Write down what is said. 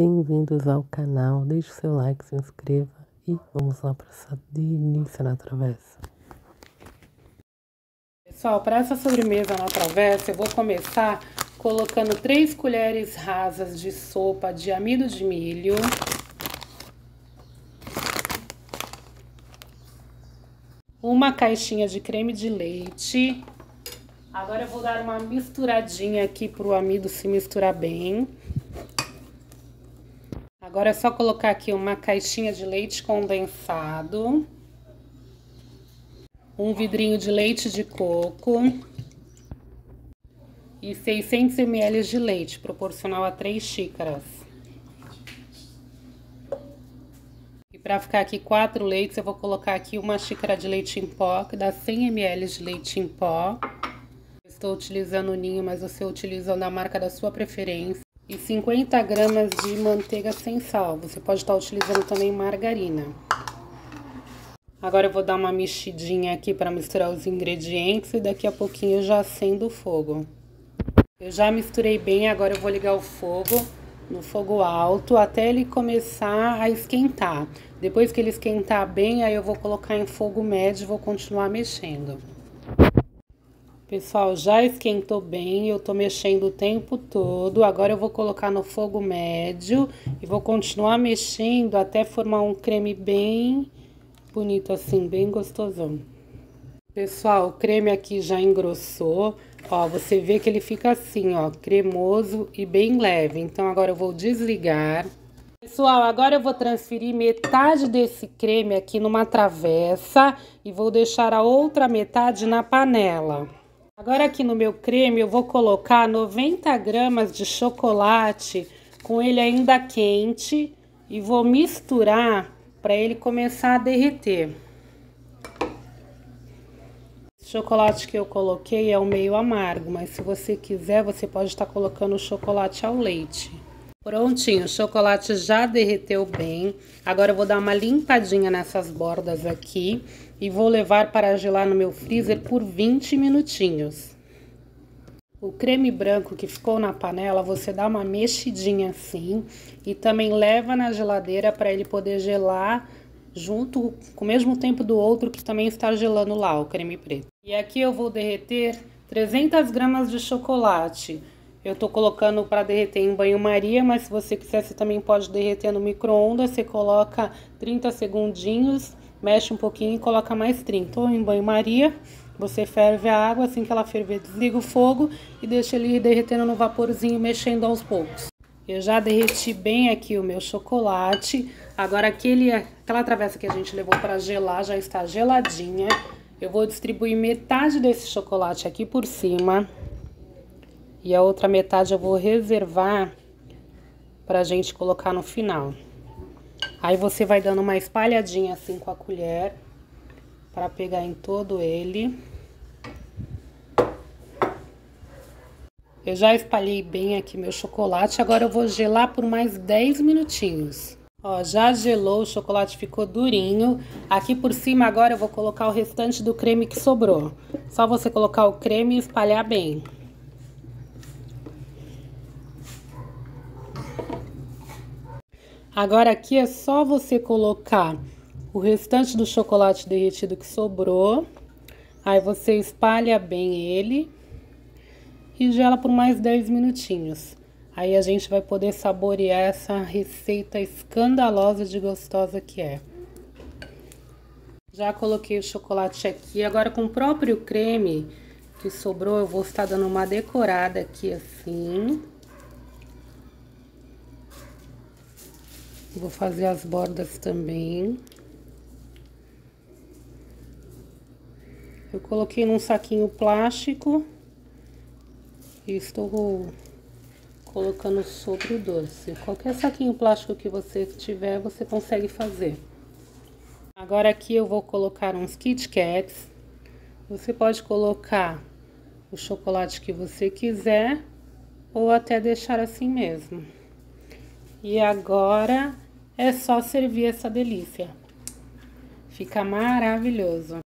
Bem-vindos ao canal, deixe seu like, se inscreva e vamos lá para essa delícia na travessa. Pessoal, para essa sobremesa na travessa, eu vou começar colocando 3 colheres rasas de sopa de amido de milho. Uma caixinha de creme de leite. Agora eu vou dar uma misturadinha aqui para o amido se misturar bem. Agora é só colocar aqui uma caixinha de leite condensado. Um vidrinho de leite de coco. E 600 ml de leite, proporcional a 3 xícaras. E para ficar aqui quatro leites, eu vou colocar aqui uma xícara de leite em pó, que dá 100 ml de leite em pó. Estou utilizando o ninho, mas você utiliza da marca da sua preferência e 50 gramas de manteiga sem sal. Você pode estar utilizando também margarina. Agora eu vou dar uma mexidinha aqui para misturar os ingredientes e daqui a pouquinho já acendo o fogo. Eu já misturei bem, agora eu vou ligar o fogo no fogo alto até ele começar a esquentar. Depois que ele esquentar bem, aí eu vou colocar em fogo médio e vou continuar mexendo. Pessoal, já esquentou bem, eu tô mexendo o tempo todo. Agora eu vou colocar no fogo médio e vou continuar mexendo até formar um creme bem bonito assim, bem gostosão. Pessoal, o creme aqui já engrossou. Ó, você vê que ele fica assim, ó, cremoso e bem leve. Então agora eu vou desligar. Pessoal, agora eu vou transferir metade desse creme aqui numa travessa e vou deixar a outra metade na panela. Agora aqui no meu creme eu vou colocar 90 gramas de chocolate com ele ainda quente e vou misturar para ele começar a derreter. O chocolate que eu coloquei é o meio amargo, mas se você quiser você pode estar colocando o chocolate ao leite. Prontinho, o chocolate já derreteu bem. Agora eu vou dar uma limpadinha nessas bordas aqui e vou levar para gelar no meu freezer por 20 minutinhos. O creme branco que ficou na panela, você dá uma mexidinha assim e também leva na geladeira para ele poder gelar junto com o mesmo tempo do outro que também está gelando lá, o creme preto. E aqui eu vou derreter 300 gramas de chocolate. Eu tô colocando para derreter em banho-maria, mas se você quiser, você também pode derreter no micro-ondas. Você coloca 30 segundinhos, mexe um pouquinho e coloca mais 30. Ou em banho-maria, você ferve a água, assim que ela ferver, desliga o fogo e deixa ele derretendo no vaporzinho, mexendo aos poucos. Eu já derreti bem aqui o meu chocolate. Agora aquele, aquela travessa que a gente levou para gelar já está geladinha. Eu vou distribuir metade desse chocolate aqui por cima. E a outra metade eu vou reservar pra gente colocar no final. Aí você vai dando uma espalhadinha assim com a colher para pegar em todo ele. Eu já espalhei bem aqui meu chocolate, agora eu vou gelar por mais 10 minutinhos. Ó, já gelou, o chocolate ficou durinho. Aqui por cima agora eu vou colocar o restante do creme que sobrou. Só você colocar o creme e espalhar bem. Agora aqui é só você colocar o restante do chocolate derretido que sobrou. Aí você espalha bem ele e gela por mais 10 minutinhos. Aí a gente vai poder saborear essa receita escandalosa de gostosa que é. Já coloquei o chocolate aqui, agora com o próprio creme que sobrou, eu vou estar dando uma decorada aqui assim. Vou fazer as bordas também. Eu coloquei num saquinho plástico e estou colocando sobre o doce. Qualquer saquinho plástico que você tiver, você consegue fazer. Agora aqui eu vou colocar uns Kit Kats. Você pode colocar o chocolate que você quiser ou até deixar assim mesmo. E agora é só servir essa delícia. Fica maravilhoso.